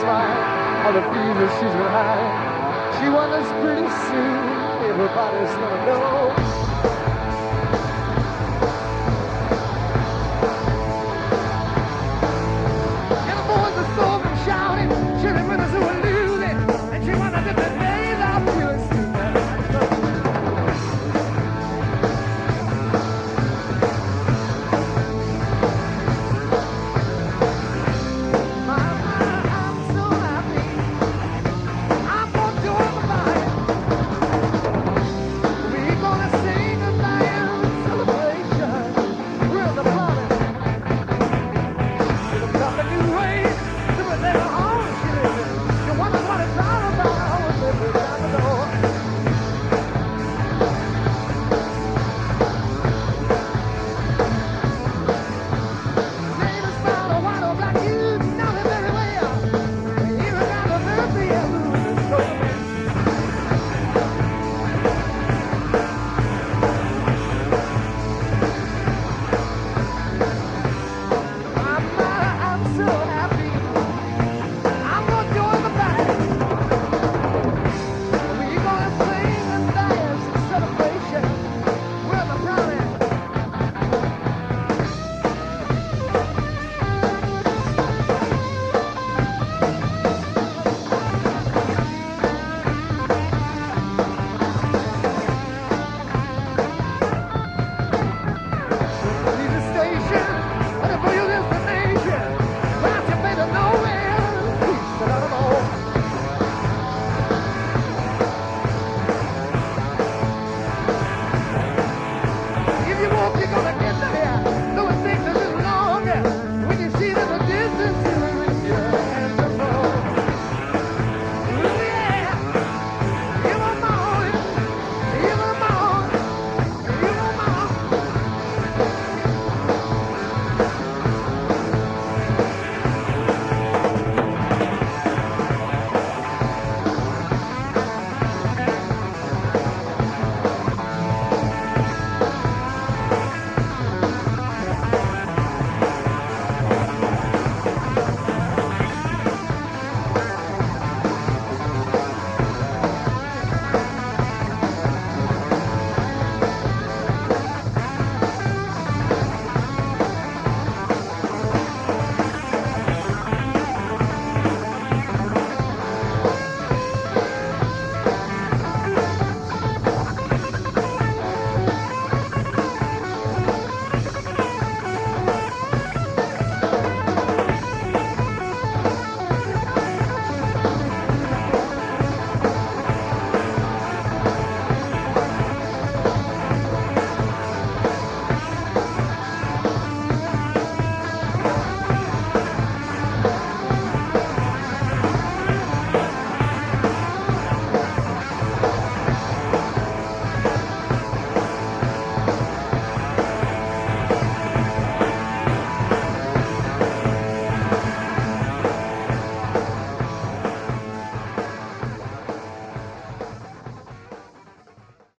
smile, all the fever she's been hiding. She wonders pretty soon, everybody's gonna know.